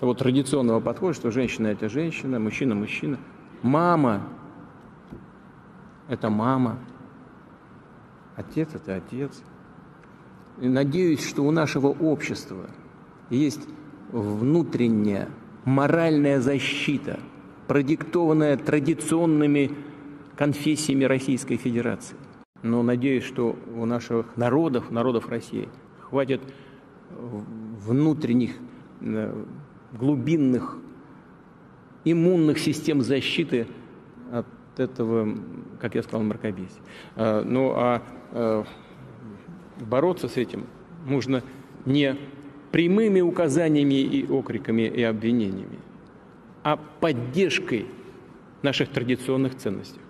того традиционного подхода, что женщина – это женщина, мужчина – мужчина. Мама – это мама. Отец – это отец. И надеюсь, что у нашего общества есть внутренняя моральная защита, продиктованная традиционными конфессиями Российской Федерации. Но надеюсь, что у наших народов, народов России, хватит внутренних э, глубинных иммунных систем защиты от этого, как я сказал, мракобесия. А, ну а, а бороться с этим нужно не прямыми указаниями и окриками и обвинениями, а поддержкой наших традиционных ценностей.